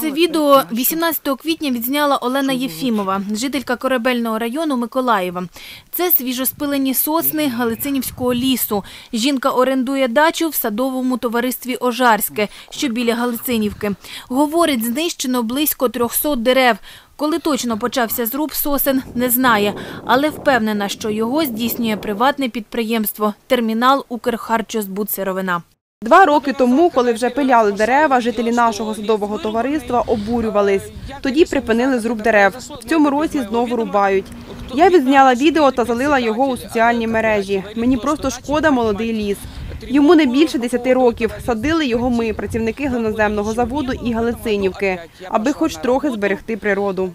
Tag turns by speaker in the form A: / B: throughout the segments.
A: Це відео 18 квітня відзняла Олена Єфімова, жителька корабельного району Миколаєва. Це свіжоспилені сосни Галицинівського лісу. Жінка орендує дачу в садовому товаристві Ожарське, що біля Галицинівки. Говорить, знищено близько 300 дерев. Коли точно почався зруб сосен, не знає, але впевнена, що його здійснює приватне підприємство «Термінал Укрхарчозбудсировина».
B: Два роки тому, коли вже пиляли дерева, жителі нашого садового товариства обурювались. Тоді припинили зруб дерев. В цьому році знову рубають. Я відзняла відео та залила його у соціальні мережі. Мені просто шкода молодий ліс. Йому не більше 10 років. Садили його ми, працівники глиноземного заводу і Галицинівки, аби хоч трохи зберегти природу.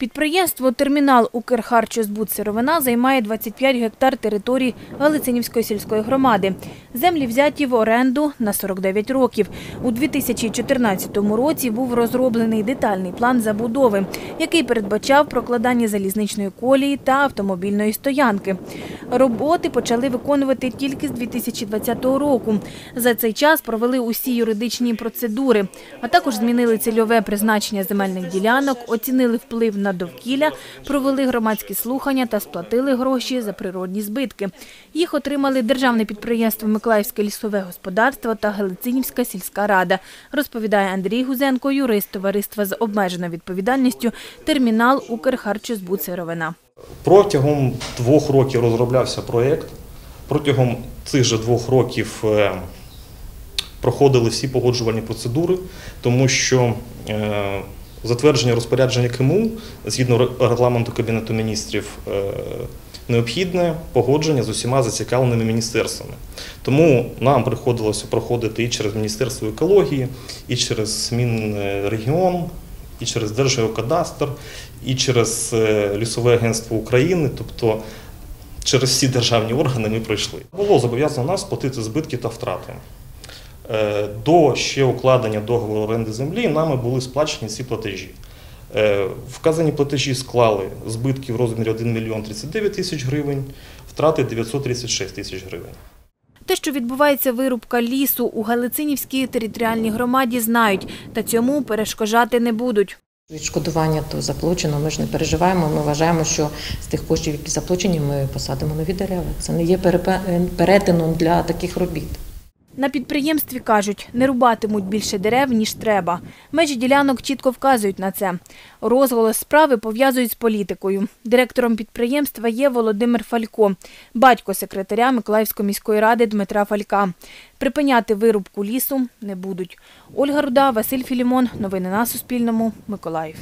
A: Підприємство «Термінал Укрхарчозбудсировина» займає 25 гектар території Галицинівської сільської громади. Землі взяті в оренду на 49 років. У 2014 році був розроблений детальний план забудови, який передбачав прокладання залізничної колії та автомобільної стоянки. Роботи почали виконувати тільки з 2020 року. За цей час провели усі юридичні процедури, а також змінили цільове призначення земельних ділянок, оцінили вплив на довкілля, провели громадські слухання та сплатили гроші за природні збитки. Їх отримали Державне підприємство Миколаївське лісове господарство та Галицинівська сільська рада, розповідає Андрій Гузенко, юрист товариства з обмеженою відповідальністю «Термінал Укрхарчозбудсировина».
C: Протягом двох років розроблявся проєкт. Протягом цих же двох років е, проходили всі погоджувальні процедури, тому що е, затвердження розпорядження КМУ згідно регламенту Кабінету міністрів е, необхідне погодження з усіма зацікавленими міністерствами. Тому нам приходилося проходити і через Міністерство екології, і через Мінрегіон, і через Держгеокадастр, і через е, Лісове агентство України, тобто через всі державні органи ми пройшли. Було зобов'язано нас сплатити збитки та втрати. Е, До ще укладення договору оренди землі нами були сплачені ці платежі. Е, Вказані платежі склали збитки в розмірі 1 мільйон 39 тисяч гривень, втрати 936 тисяч гривень.
A: Те, що відбувається вирубка лісу у Галицинівській територіальній громаді, знають, та цьому перешкоджати не будуть.
D: Відшкодування то заплачено, ми ж не переживаємо. Ми вважаємо, що з тих коштів, які заплачені, ми посадимо нові дерева. Це не є перепе- перетином для таких робіт.
A: На підприємстві кажуть, не рубатимуть більше дерев, ніж треба. Межі ділянок чітко вказують на це. Розголос справи пов'язують з політикою. Директором підприємства є Володимир Фалько, батько секретаря Миколаївської міської ради Дмитра Фалька. Припиняти вирубку лісу не будуть. Ольга Руда, Василь Філімон. Новини на Суспільному. Миколаїв.